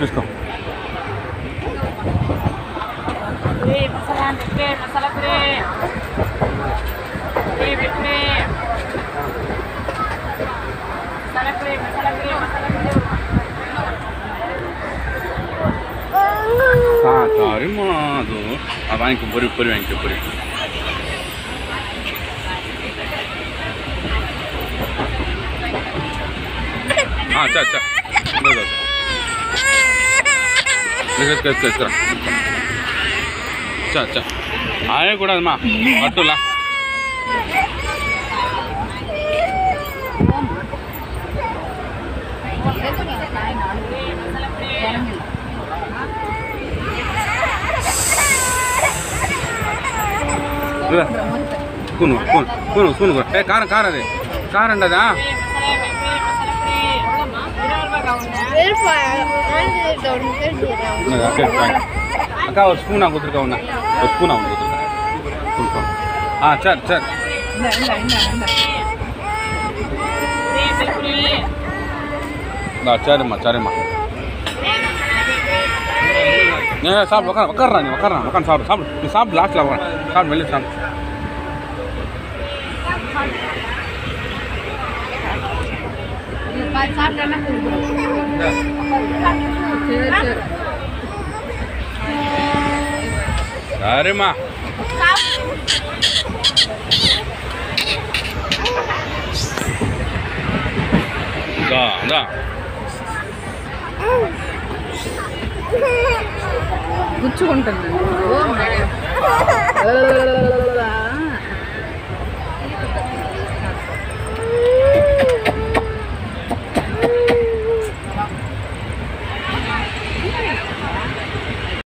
Let's go. Hey, más adelante, play, más adelante. Play, play, play. Más adelante, play, más adelante, más adelante. Ah, tá armado. Ah, vai, que eu vou, eu vou, eu vou. हाँ अच्छा अच्छा ఇక్కడ ఇక్కడ ఇక్కడ చా చా ఆయకూడదమ్మా పట్టులా கூணு கூணு கூணு கூணு ஏ காரம் காரம் அது காரண்டதா அக்கா ஒரு ஸ்பூன் நான் கொடுத்துருக்கேன் ஒன்று ஒரு ஸ்பூன் அவன் கொடுத்துருக்கேன் ஆ சார் சார். சரிம்மா சரிம்மா. ஏ சாப்பிடு உட்கார உட்காரா நீ உட்காரா உட்காந்து சாப்பிடு சாப்பிடு. நீ சாப்பிடு லாஸ்ட்டில் உட்கார சாப்பிடு வெளியே சாப்பிடு. சரிம்மா இந்தா இந்தா గుచ్చుకుంటుంది